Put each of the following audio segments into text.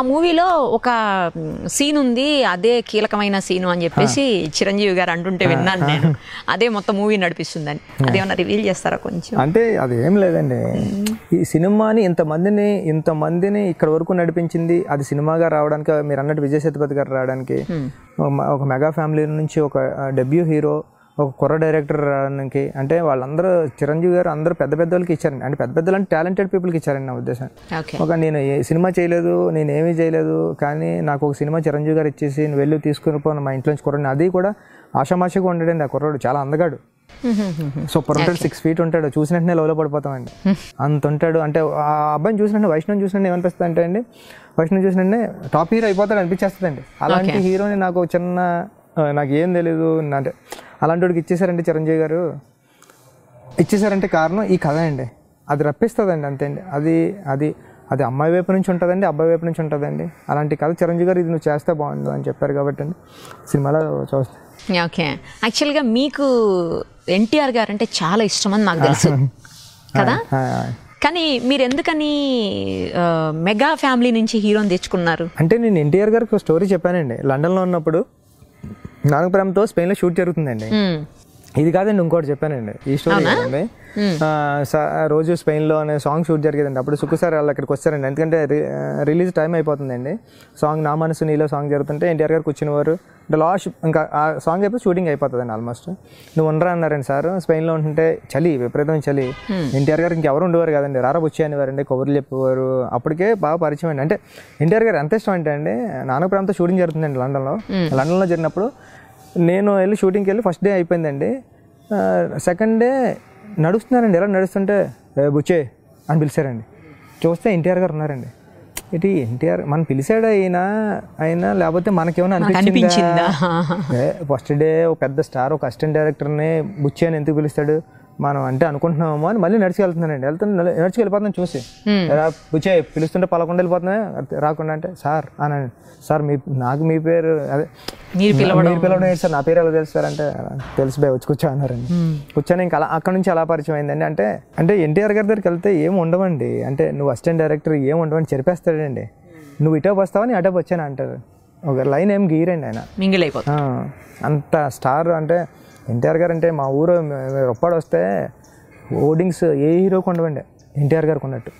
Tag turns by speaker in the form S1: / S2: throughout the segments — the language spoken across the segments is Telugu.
S1: ఆ మూవీలో ఒక సీన్ ఉంది అదే కీలకమైన సీను అని చెప్పేసి చిరంజీవి గారు అంటుంటే విన్నాను నేను. అదే మొత్తం మూవీ నడిపిస్తుందని. అదేమన్నా రివీల్ చేస్తారా కొంచెం?
S2: అంటే అది ఏం లేదండి. ఈ సినిమాని ఇంతమందిని ఇంతమందిని ఇక్కడ వరకు నడిపించింది అది సినిమాగా రావడానికి మీరు అన్నట్టు విజయ్ సేతుపతి గారు రావడానికి ఒక- ఒక మెగా ఫ్యామిలీ నుంచి ఒక డెబ్యూ హీరో ఒక కుర్ర డైరెక్టర్ రావడానికి అంటే వాళ్ళందరూ చిరంజీవి గారు అందరూ పెద్ద పెద్ద వాళ్ళకి ఇచ్చారండి అంటే పెద్ద పెద్దలు అంటే టాలెంటెడ్ పీపుల్కి ఇచ్చారండి నా ఉద్దేశం. ఒక నేను ఏ సినిమా చేయలేదు నేను ఏమీ చేయలేదు కానీ నాకు ఒక సినిమా చిరంజీవి గారు ఇచ్చేసి నువ్వు వెళ్ళి తీసుకుని పోను మా ఇంట్లో నుంచి కుర్రని. అది కూడా ఆషామాషిగా ఉండడండి ఆ కుర్రాడు. చాలా అందగాడు. సూపర్ ఉంటాడు సిక్స్ ఫీట్ ఉంటాడు. చూసిన వెంటనే లోలో పడిపోతామండి. అంత ఉంటాడు. అంటే ఆ అబ్బాయిని చూసిన వెంటనే వైష్ణవ్ చూసిన వెంటనే ఏమనిపిస్తుంది అంటే అండి వైష్ణవ్ చూసిన టాప్ హీరో అయిపోతాడు అనిపించేస్తుందండి. అలాంటి హీరోని నాకు చిన్న నాకు ఏం తెలియదు అంటే అలాంటి వాడికి ఇచ్చేసారంటే చిరంజీవి గారు. ఇచ్చేసారంటే కారణం ఈ కథ అండి. అది రప్పిస్తుందండి అంతే అండి. అది అది అది అమ్మాయి వైపు నుంచి ఉంటుందండి అబ్బాయి వైపు నుంచి ఉంటుందండి. అలాంటి కథ చిరంజీవి గారు ఇది నువ్వు చేస్తే బాగుండు అని చెప్పారు కాబట్టి అండి. సినిమాలో చూస్తే.
S1: ఓకే. యాక్చువల్గా మీకు ఎన్టీఆర్ గారు అంటే చాలా ఇష్టం అని నాకు తెలుసు. కదా? కానీ మీరు ఎందుకని మెగా ఫ్యామిలీ నుంచి హీరోని తెచ్చుకున్నారు?
S2: అంటే నేను ఎన్టీఆర్ గారికి ఒక స్టోరీ చెప్పానండి. లండన్లో ఉన్నప్పుడు నాగపురంతో స్పెయిన్లో షూట్ జరుగుతుందండి. ఇది కాదండి ఇంకోటి చెప్పానండి. ఈ స్టోరీ కాదండి ఆ రోజు స్పెయిన్లో అనే సాంగ్ షూట్ జరిగేదండి. అప్పుడు సుక్కు సార్ వాళ్ళు అక్కడికి వచ్చారండి. ఎందుకంటే రిలీజ్ టైం అయిపోతుందండి. సాంగ్ నా మనసు నీలో సాంగ్ జరుగుతుంటే ఎన్టీఆర్ గారు కూర్చునేవారు. అంటే లాస్ట్ ఇంకా ఆ సాంగ్ అయిపోయి షూటింగ్ అయిపోతుందండి ఆల్మోస్ట్ నువ్వు ఉండరా అన్నారండి సార్. స్పెయిన్లో ఉంటుంటే చలి విపరీతమైన చలి. ఎన్టీఆర్ గారు ఇంకెవరు ఉండేవారు కదండి. రారా బుచ్చి అనేవారండి కబుర్లు చెప్పేవారు అప్పటికే బాగా పరిచయం అండి. అంటే ఎన్టీఆర్ గారు ఎంత ఇష్టం అంటే అండి నానపురంతో షూటింగ్ జరుగుతుందండి లండన్లో. లండన్లో జరిగినప్పుడు నేను వెళ్ళి షూటింగ్కి వెళ్ళి ఫస్ట్ డే అయిపోయిందండి. సెకండ్ డే నడుస్తున్నానండి ఎలా నడుస్తుంటే "ఏ బుచ్చే అని పిలిచారండి. చూస్తే ఎన్టీఆర్ గారు ఉన్నారండి. ఇటు ఎన్టీఆర్ మనం పిలిచాడు అయినా అయినా లేకపోతే మనకేమైనా అనిపించిందా? ఫస్ట్ డే ఒక పెద్ద స్టార్ ఒక అసిస్టెంట్ డైరెక్టర్ని బుచ్చి అని ఎందుకు పిలుస్తాడు? మనం అంటే అనుకుంటున్నామో అని మళ్ళీ నడిచి వెళ్తున్నానండి. వెళ్తున్నా నడిచి వెళ్ళిపోతున్నాను చూసి. "ఎరా బుచ్చే పిలుస్తుంటే పలకుండా వెళ్ళిపోతున్నా రాకుండా అంటే సార్ అనండి సార్ మీ నాకు మీ పేరు అదే
S1: మీరు పిలవడం.
S2: ఏంటి సార్? నా పేరు ఎలా తెలుసు సార్ అంటే తెలుసు బే వచ్చి కూర్చో అన్నారండి. కూర్చొని ఇంకా అలా అక్కడ నుంచి అలా పరిచయం అయిందండి. అంటే అంటే ఎన్టీఆర్ గారి దగ్గరికి వెళ్తే ఏం ఉండవండి. అంటే నువ్వు అసిస్టెంట్ డైరెక్టర్ ఏం ఉండవని చెరిపేస్తాడండి. నువ్వు ఇటో వస్తావని అటో వచ్చాను అంటారు. ఒక లైన్ ఏం గీరండి ఆయన.
S1: మింగిల్ అయిపోతుంది.
S2: ఆ, అంత స్టార్ అంటే ఎన్టీఆర్ గారు అంటే మా ఊరు రొప్పాడు వస్తే హోర్డింగ్స్ ఏ హీరోకి ఉండవండి ఎన్టీఆర్ గారికి ఉన్నట్టు.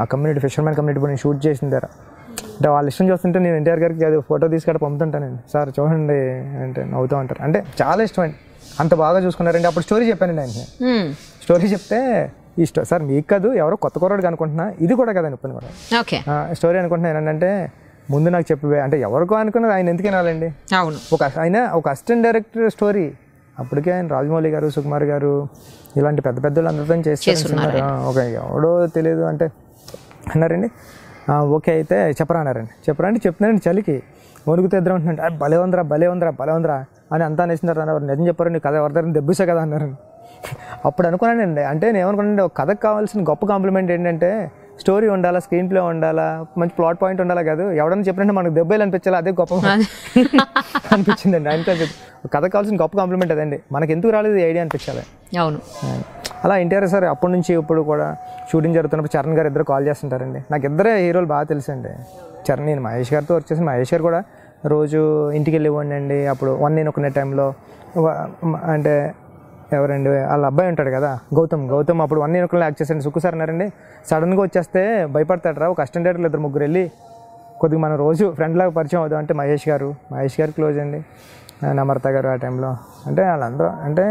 S2: ఆ కమ్యూనిటీ ఫిషర్మెన్ కమ్యూనిటీ నేను షూట్ చేసిన దగ్గర. అంటే వాళ్ళ ఇష్టం చూస్తుంటే నేను ఎన్టీఆర్ గారికి అది ఫోటో తీసుకెళ్ళి పంపుతుంటానండి సార్ చూడండి అంటే నవ్వుతూ ఉంటారు. అంటే చాలా ఇష్టం అండి. అంత బాగా చూసుకున్నారండి. అప్పుడు స్టోరీ చెప్పానండి ఆయన. స్టోరీ చెప్తే ఈ స్టో సార్ మీకు కాదు ఎవరో కొత్త కుర్రాడికి అనుకుంటున్నా. ఇది కూడా కదండి ఇప్పుడు కూడా. స్టోరీ అనుకుంటున్నా ఏంటంటే ముందు నాకు చెప్పివే అంటే ఎవరికో అనుకున్నది ఆయన ఎందుకు వినాలండి?
S1: అవును.
S2: ఒక ఆయన ఒక అసిస్టెంట్ డైరెక్టర్ స్టోరీ అప్పటికే ఆయన రాజమౌళి గారు సుకుమార్ గారు ఇలాంటి పెద్ద పెద్ద వాళ్ళు అందరితో చేస్తున్నారు. ఒక ఎవడో తెలియదు అంటే అన్నారండి. "ఆ, ఓకే అయితే చెప్పరా అన్నారండి. చెప్పరా అంటే చెప్తున్నారండి చలికి. వణుకుతే ఇద్దరు ఉంటున్నాడు "ఆ, భలే ఉందిరా భలే ఉందిరా భలే ఉందిరా అని అంతా అనేసిన తర్వాత అన్నారు. నిజం చెప్పారండి కథ ఎవరి దగ్గర దెబ్బసే కదా అన్నారండి అప్పుడు అనుకున్నానండి. అంటే నేను ఏమనుకున్నానండి ఒక కథకు కావాల్సిన గొప్ప కాంప్లిమెంట్ ఏంటంటే స్టోరీ ఉండాలా స్క్రీన్ ప్లే ఉండాలా మంచి ప్లాట్ పాయింట్ ఉండాలా కాదు. ఎవడన్నా చెప్పినట్టు మనకు దెబ్బలు అనిపించాలి అదే గొప్ప అనిపించిందండి ఆయనతో చెప్పి. కథ కావాల్సిన గొప్ప కాంప్లిమెంట్ అదండి. మనకి ఎందుకు రాలేదు ఐడియా అనిపించాలి.
S1: అవును.
S2: అలా ఎన్టీఆర్ సార్ అప్పటి నుంచి ఇప్పుడు కూడా షూటింగ్ జరుగుతున్నప్పుడు చరణ్ గారు ఇద్దరు కాల్ చేస్తుంటారండి. నాకు ఇద్దరే హీరోలు బాగా తెలుసండి. చరణ్ నేను మహేష్ గారితో వర్క్ చేసిన మహేష్ గారు కూడా రోజు ఇంటికి వెళ్ళివ్వండి అండి. అప్పుడు వన్ నేను ఒకనే టైంలో అంటే ఎవరండి? వాళ్ళ అబ్బాయి ఉంటాడు కదా గౌతమ్. గౌతమ్ అప్పుడు వన్ నేను యాక్ట్ చేశాను సుక్కు సార్ అన్నారండి సడన్గా వచ్చేస్తే భయపడతాడు రా ఒక అసిస్టెంట్ డైరెక్టర్ ఇద్దరు ముగ్గురు వెళ్ళి కొద్దిగా మనం రోజు ఫ్రెండ్లాగా పరిచయం అవుతాం అంటే మహేష్ గారు. మహేష్ గారు క్లోజ్ అండి. నమ్రత గారు ఆ టైంలో అంటే వాళ్ళందరూ అంటే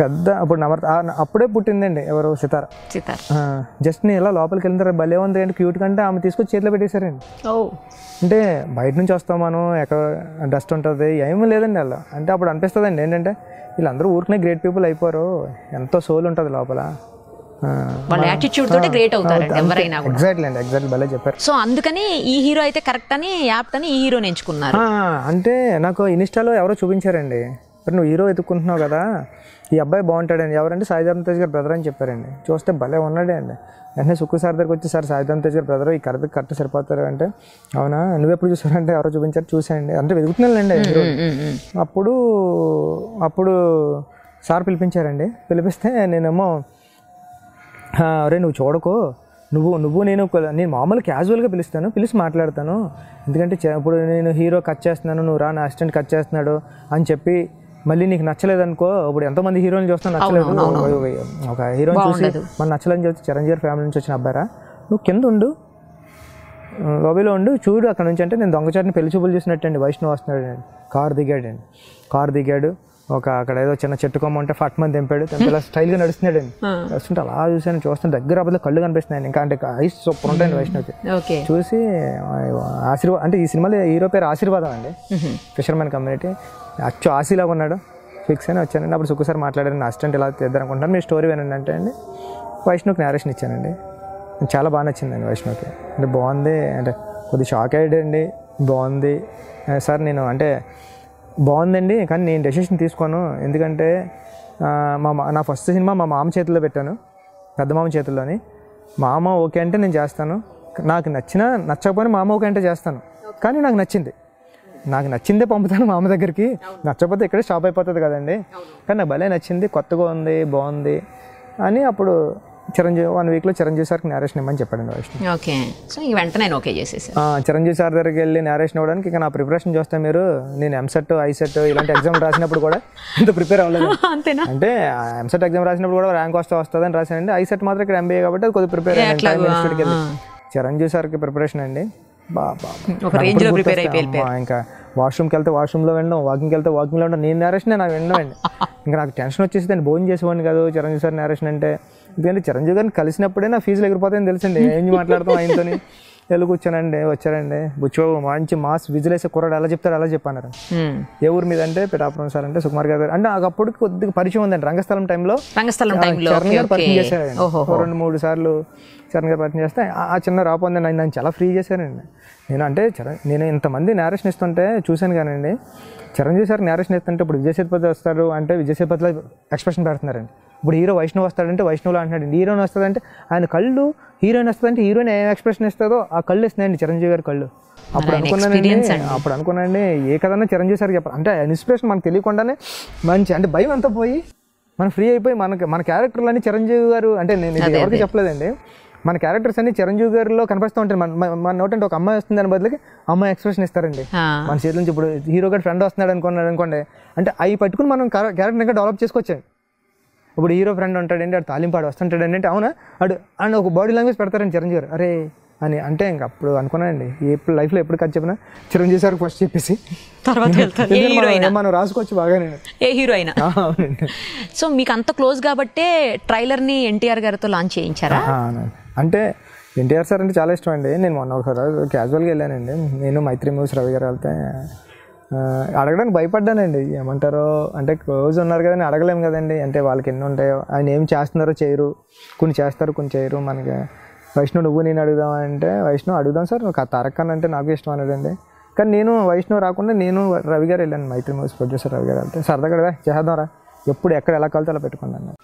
S2: పెద్ద అప్పుడు నమ్రత ఆ- అప్పుడే పుట్టిందండి ఎవరు సితార.
S1: సితార్.
S2: జస్ట్ నేను ఇలా లోపలికి వెళ్ళిన తర్వాత భలే ఉంది అంటే క్యూట్ కంటే ఆమె తీసుకొచ్చి చేతిలో పెట్టేశారండి.
S1: ఓ.
S2: అంటే బయట నుంచి వస్తాం మనం ఎక్కడ డస్ట్ ఉంటుంది ఏమీ లేదండి అలా. అంటే అప్పుడు అనిపిస్తుందండి ఏంటంటే వీళ్ళందరూ ఊరికనే గ్రేట్ పీపుల్ అయిపోరు ఎంతో సోల్ ఉంటుంది లోపల.
S1: వాళ్ళ యాటిట్యూడ్ తోటి గ్రేట్ అవుతారండి ఎవరైనా కూడా.
S2: ఎగ్జాక్ట్లీ అండి ఎగ్జాక్ట్లీ భలే చెప్పారు.
S1: సో అందుకని ఈ హీరో అయితే కరెక్ట్ అని యాప్ట్ అని ఈ హీరోని ఎంచుకున్నారు.
S2: అంటే నాకు ఇన్స్టాలో ఎవరో చూపించారండి. మరి నువ్వు హీరో ఎత్తుకుంటున్నావు కదా ఈ అబ్బాయి బాగుంటాడండి. ఎవరంటే సాయిధరం తేజ్ గారు బ్రదర్ అని చెప్పారండి. చూస్తే భలే ఉన్నాడే అండి. వెంటనే సుక్కు సార్ దగ్గరికి వచ్చి సార్ సాయిధరం తేజ్ గారు బ్రదర్ ఈ కరెక్ట్ కరెక్ట్ సరిపోతారు? అంటే అవునా? నువ్వు ఎప్పుడు చూసారంటే ఎవరో చూపించారు చూసాయండి. అంటే వెతుకుతున్నానండి హీరో అప్పుడు అప్పుడు సార్ పిలిపించారండి. పిలిపిస్తే నేనేమో "ఆ, అరే నువ్వు చూడకు. నువ్వు నువ్వు నేను నేను మామూలు క్యాజువల్గా పిలుస్తాను పిలిచి మాట్లాడతాను. ఎందుకంటే ఇప్పుడు నేను హీరో కట్ చేస్తున్నాను నువ్వు రా నా అసిస్టెంట్ కట్ చేస్తున్నాడు అని చెప్పి మళ్ళీ నీకు నచ్చలేదు అనుకో ఇప్పుడు ఎంతమంది హీరోని చూస్తున్నా నచ్చలేదు. ఒక హీరోని చూసి మన నచ్చలేని చెప్పి చిరంజీవి ఫ్యామిలీ నుంచి వచ్చిన అబ్బారా నువ్వు కింద ఉండు. లాబీలో ఉండు. చూడు అక్కడ నుంచి అంటే నేను దొంగచాటుని పెళ్ళి చూపులు చూసినట్టండి. వైష్ణవ్ వస్తున్నాడు. అండి కార్ దిగాడండి కార్ దిగాడు. ఒక అక్కడ ఏదో చిన్న చెట్టు కొమ్మ ఉంటే ఫట్ మంది తెంపాడు. తెంపి ఇలా స్టైల్గా నడుస్తున్నాడు నడుస్తుంటే అలా చూసాను చూస్తుంటే దగ్గర అబద్ధం కళ్ళు కనిపిస్తున్నాయి ఇంకా అంటే ఐస్ సూపర్ ఉంటాయండి వైష్ణవ్కి.
S1: ఓకే.
S2: చూసి ఆశీర్వాదం అంటే ఈ సినిమాలో హీరో పేరు ఆశీర్వాదం అండి. ఫిషర్మెన్ కమ్యూనిటీ అచ్చు ఆశీలాగా ఉన్నాడు. ఫిక్స్ అని వచ్చానండి అప్పుడు సుఖసారి మాట్లాడారు నా అసిస్టెంట్ ఇలా తెద్దాం అనుకుంటాను మీ స్టోరీ వినండి అంటే అండి వైష్ణవ్కి నేరేషన్ ఇచ్చానండి. చాలా బాగా నచ్చిందండి వైష్ణవ్కి. అంటే బాగుంది. అంటే కొద్ది షాక్ అయ్యాడండి. బాగుంది. సార్ నేను అంటే బాగుందండి కానీ నేను డెసిషన్ తీసుకోను. ఎందుకంటే మా మా- నా ఫస్ట్ సినిమా మా మామ చేతిలో పెట్టాను. పెద్ద మామ చేతుల్లోని మామ ఓకే అంటే నేను చేస్తాను. నాకు నచ్చినా నచ్చకపోయినా మామ ఓకే అంటే చేస్తాను. కానీ నాకు నచ్చింది. నాకు నచ్చిందే పంపుతాను మా అమ్మ దగ్గరికి. నచ్చకపోతే ఇక్కడే స్టాప్ అయిపోతుంది కదండి. కానీ నాకు భలే నచ్చింది. కొత్తగా ఉంది బాగుంది అని అప్పుడు చిరంజీవి వన్ వీక్లో చిరంజీవి సార్కి నేరేషన్ ఇమ్మని చెప్పాడండి వైష్ణవ్.
S1: ఓకే. సో ఇంక వెంటనే నేను ఓకే చేసేసాను
S2: ఆ, చిరంజీవి సార్ దగ్గరికి వెళ్ళి నేరేషన్ ఇవ్వడానికి ఇక నా ప్రిపరేషన్ చూస్తే మీరు నేను ఎంసెట్ ఐసెట్ ఇలాంటి ఎగ్జామ్ రాసినప్పుడు కూడా ఇంత ప్రిపేర్ అవ్వలేదు.
S1: అంతేనా?
S2: అంటే ఎంసెట్ ఎగ్జామ్ రాసినప్పుడు కూడా ర్యాంక్ వస్తే వస్తుందని రాశానండి. ఐసెట్ మాత్రం ఇక్కడ ఎంబీఏ కాబట్టి అది కొద్దిగా ప్రిపేర్ అయ్యాను. వెళ్ళి. చిరంజీవి సార్కి ప్రిపరేషన్ అండి.
S1: ఒక రేంజ్లో ప్రిపేర్ అయిపోయి
S2: ఇంకా వాష్రూమ్కి వెళ్తే వాష్రూమ్లో వినడం వాకింగ్కి వెళ్తే వాకింగ్లో ఉండడం నేను నేరేషన్ నాకు వినడం అండి. ఇంకా నాకు టెన్షన్ వచ్చేసి దాన్ని భోజనం చేసేవాడిని కాదు చిరంజీవి సార్ నేరేషన్ అంటే. ఎందుకంటే చిరంజీవి గారిని కలిసినప్పుడే నా ఫీజులు ఎగిరిపోతాయని తెలిసింది. ఏం మాట్లాడతాం ఆయనతోని? వెళ్ళి కూర్చోనండి వచ్చారండి బుచ్చిబాబు మంచి మాస్ విజిలేసే కుర్రాడు ఎలా చెప్తారు అలా చెప్పన్నారు. ఏ ఊరు మీద అంటే పిఠాపురం సార్ అంటే సుకుమార్ గారు అంటే నాకు అప్పుడు కొద్దిగా పరిచయం ఉందండి. రంగస్థలం టైంలో
S1: రంగస్థలం
S2: చరణ్ గారు పరిచయం చేశారు
S1: ఓహో
S2: ఓ రెండు మూడు సార్లు చరణ్ గారు పరిచయం చేస్తే ఆ- చిన్న రాపోంది నన్ను నన్ను చాలా ఫ్రీ చేశారండి. నేను అంటే నేను ఇంతమంది నేరేషన్ ఇస్తుంటే చూశాను కానండి. చిరంజీవి సార్ నేరేషన్ ఇస్తుంటే ఇప్పుడు విజయ్ సేతుపతి వస్తారు అంటే విజయ్ సేతుపతిలో ఎక్స్ప్రెషన్ పెడుతున్నారండి. ఇప్పుడు హీరో వైష్ణవ్ వస్తాడంటే వైష్ణవులో అంటున్నాడు. హీరోయిన్ వస్తుందంటే ఆయన కళ్ళు హీరోయిన్ వస్తుందంటే హీరోయిన్ ఏ ఎక్స్ప్రెషన్ ఇస్తుందో ఆ కళ్ళు ఇస్తున్నాయండి చిరంజీవి గారి కళ్ళు. అప్పుడు అనుకున్నానండి. అప్పుడు అనుకున్నానండి ఏ కదన్నా చిరంజీవి సార్ చెప్పాలి అంటే ఇన్స్పిరేషన్ మనకు తెలియకుండానే మంచి అంటే భయం అంతా పోయి మనం ఫ్రీ అయిపోయి మనకి మన క్యారెక్టర్లు అన్ని చిరంజీవి గారు అంటే నేను ఇది ఎవరికి చెప్పలేదండి. మన క్యారెక్టర్స్ అన్ని చిరంజీవి గారిలో కనిపిస్తూ ఉంటాయి. మన మన- నోటంటే ఒక అమ్మాయి వస్తుంది దాని బదులుకి అమ్మాయి ఎక్స్ప్రెషన్ ఇస్తారండి. మన చేతి నుంచి ఇప్పుడు హీరో గారి ఫ్రెండ్ వస్తున్నాడు అనుకున్నాడు అనుకోండి అంటే అవి పట్టుకుని మనం క్యారెక్టర్ ఇంకా డెవలప్ చేసుకోవచ్చండి. ఇప్పుడు హీరో ఫ్రెండ్ ఉంటాడండి ఆడు తాలింపాడు వస్తుంటాడండి అంటే అవునా? అడు అని ఒక బాడీ లాంగ్వేజ్ పెడతారండి చిరంజీవి గారు. అరే అని అంటే ఇంక అప్పుడు అనుకున్నానండి. ఎప్పుడు లైఫ్లో ఎప్పుడు కట్ చెప్పినా చిరంజీవి సార్ ఫస్ట్ చెప్పేసి.
S1: తర్వాత
S2: మనం- రాసుకోవచ్చు బాగా నేను
S1: ఏ హీరో అయినా. సో మీకు అంత క్లోజ్ కాబట్టే ట్రైలర్ని ఎన్టీఆర్ గారితో లాంచ్ చేయించారా.
S2: అంటే ఎన్టీఆర్ సార్ అంటే చాలా ఇష్టం అండి. నేను మొన్న ఒకసారి క్యాజువల్గా వెళ్ళానండి. నేను మైత్రి మూవీస్ రవి గారు వెళ్తే అడగడానికి భయపడ్డానండి. ఏమంటారో అంటే క్లోజ్ ఉన్నారు కదండి అడగలేము కదండి. అంటే వాళ్ళకి ఎన్ని ఉంటాయో ఆయన ఏం చేస్తున్నారో చేయరు. కొన్ని చేస్తారు కొన్ని చేయరు. మనకి వైష్ణవ్ నువ్వు నేను అడుగుదామంటే వైష్ణవ్ అడుగుదాం సార్. ఒక తారక్ ఖాన్ అంటే నాకు ఇష్టం అనేదండి కానీ నేను వైష్ణవ్ రాకుండా నేను రవి గారు వెళ్ళాను. మైత్రి మూవీస్ ప్రొడ్యూసర్ రవి గారు వెళ్తే. సరదాగా కదా చేద్దాం రా ఎప్పుడు ఎక్కడ ఎలా కలితే అలా పెట్టుకున్నాను